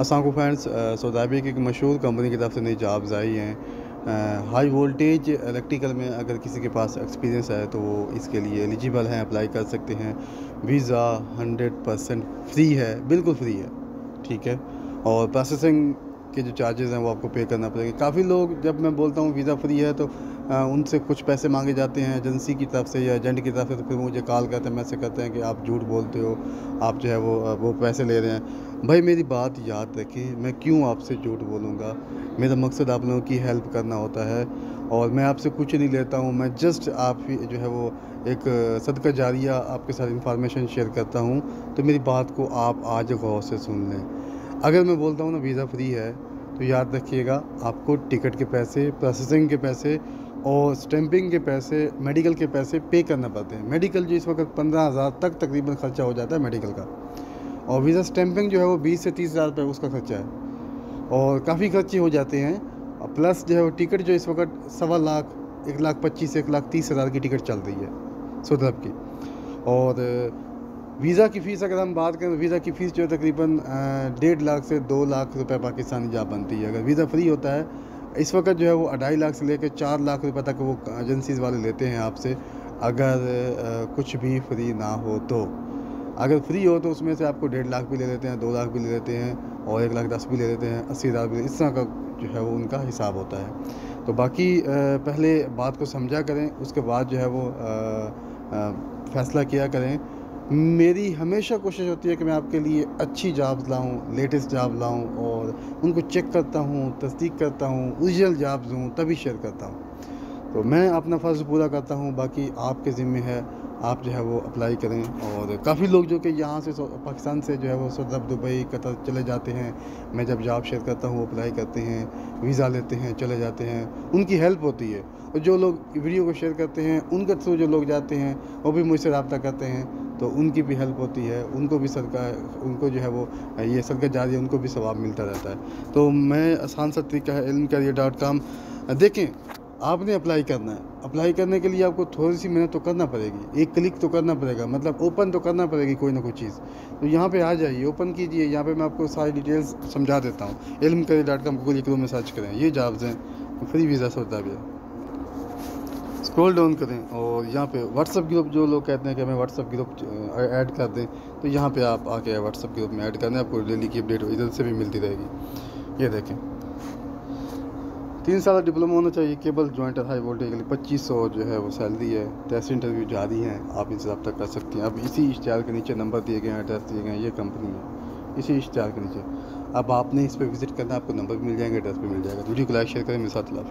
असल friends Saudi की मशहूर कंपनी की तरफ़ से नई जॉब्स आई हैं। हाई वोल्टेज इलेक्ट्रिकल में अगर किसी के पास एक्सपीरियंस है तो वो इसके लिए एलिजिबल हैं अप्लाई कर सकते हैं। वीज़ा हंड्रेड परसेंट फ्री है, बिल्कुल फ्री है, ठीक है? और प्रोसेसिंग के जो चार्जेस हैं वो आपको पे करना पड़ेगा। काफ़ी लोग, जब मैं बोलता हूँ वीज़ा फ्री है तो उनसे कुछ पैसे मांगे जाते हैं एजेंसी की तरफ़ से या एजेंट की तरफ़ से तो फिर मुझे कॉल करते हैं, मैसेज करते हैं कि आप झूठ बोलते हो, आप जो है वो वो पैसे ले रहे हैं। भाई, मेरी बात याद रखें, मैं क्यों आपसे झूठ बोलूँगा? मेरा मकसद आप लोगों की हेल्प करना होता है और मैं आपसे कुछ नहीं लेता हूँ, मैं जस्ट आप जो है वो एक सदका जारिया आपके साथ इंफॉर्मेशन शेयर करता हूँ तो मेरी बात को आप आज गौर से सुन लें। अगर मैं बोलता हूँ ना वीज़ा फ्री है तो याद रखिएगा, आपको टिकट के पैसे प्रोसेसिंग के पैसे और स्टैंपिंग के पैसे मेडिकल के पैसे पे करना पड़ते हैं। मेडिकल जो इस वक्त पंद्रह हज़ार तक तकरीबन ख़र्चा हो जाता है मेडिकल का। और वीज़ा स्टैंपिंग जो है वो बीस से तीस हज़ार रुपये उसका ख़र्चा है। और काफ़ी खर्चे हो जाते हैं। और प्लस जो है वो टिकट जो इस वक्त सवा लाख, एक लाख पच्चीस से एक लाख तीस हज़ार की टिकट चल रही है। सऊदी की। और वीज़ा की फ़ीस अगर हम बात करें तो वीज़ा की फ़ीस जो है तकरीबन डेढ़ लाख से दो लाख रुपए पाकिस्तानी जा बनती है। अगर वीज़ा फ्री होता है इस वक्त जो है वो अढ़ाई लाख से लेकर चार लाख रुपए तक वो एजेंसीज़ वाले लेते हैं आपसे, अगर कुछ भी फ्री ना हो तो। अगर फ्री हो तो उसमें से आपको डेढ़ लाख भी ले लेते हैं, दो लाख भी ले लेते हैं और एक लाख दस भी ले लेते हैं, अस्सी हज़ार भी, इस तरह का जो है वो उनका हिसाब होता है। तो बाकी पहले बात को समझा करें, उसके बाद जो है वो फ़ैसला किया करें। मेरी हमेशा कोशिश होती है कि मैं आपके लिए अच्छी जॉब्स लाऊं, लेटेस्ट जॉब लाऊं और उनको चेक करता हूँ, तस्दीक करता हूँ ओरिजिनल जॉब्स दूँ, तभी शेयर करता हूँ। तो मैं अपना फ़र्ज़ पूरा करता हूँ, बाकी आपके ज़िम्मे है, आप जो है वो अप्लाई करें और काफ़ी लोग जो कि यहाँ से पाकिस्तान से जो है वो सदब दुबई, कतर चले जाते हैं। मैं जब जॉब शेयर करता हूँ, अप्लाई करते हैं, वीज़ा लेते हैं, चले जाते हैं, उनकी हेल्प होती है। और जो लोग वीडियो को शेयर करते हैं, उनके थ्रू जो लोग जाते हैं, वो भी मुझसे रबता करते हैं। तो उनकी भी हेल्प होती है, उनको भी सरकार उनको जो है वो, ये सरकार जा रही है, उनको भी सवाब मिलता रहता है। तो मैं आसान सा तरीका है इल्म करियर डॉट कॉम देखें, आपने अप्लाई करना है। अप्लाई करने के लिए आपको थोड़ी सी मेहनत तो करना पड़ेगी। एक क्लिक तो करना पड़ेगा मतलब ओपन तो करना पड़ेगी कोई ना कोई चीज़। तो यहाँ पे आ जाइए ओपन कीजिए। यहाँ पे मैं आपको सारी डिटेल्स समझा देता हूँ। Ilm career dot com Google Chrome में सर्च करें। ये जॉब्स हैं फ्री वीज़ा से होता है। स्क्रॉल डाउन करें और यहाँ पे व्हाट्सअप ग्रुप जो लोग कहते हैं कि हमें व्हाट्सअप ग्रुप ऐड कर दें तो यहाँ पे आप आके व्हाट्सअप ग्रुप में ऐड कर दें आपको डेली की अपडेट इधर से भी मिलती रहेगी। ये देखें। तीन साल का डिप्लोमा होना चाहिए केबल जॉइंट हाई वोल्टेज के लिए पच्चीस सौ जो है वो सैलरी है टेस्ट इंटरव्यू जारी हैं, आप इनसे रब्ता कर सकते हैं। अब इसी इश्तहार के नीचे नंबर दिए गए हैं एड्रेस दिए गए हैं, ये कंपनी है। इसी इश्तहार के नीचे। अब आपने इस पर विज़िट करना आपको नंबर भी मिल जाएँगे एड्रेस भी मिल जाएगा। वीडियो को लाइक शेयर करें, मेरे साथ